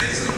Gracias.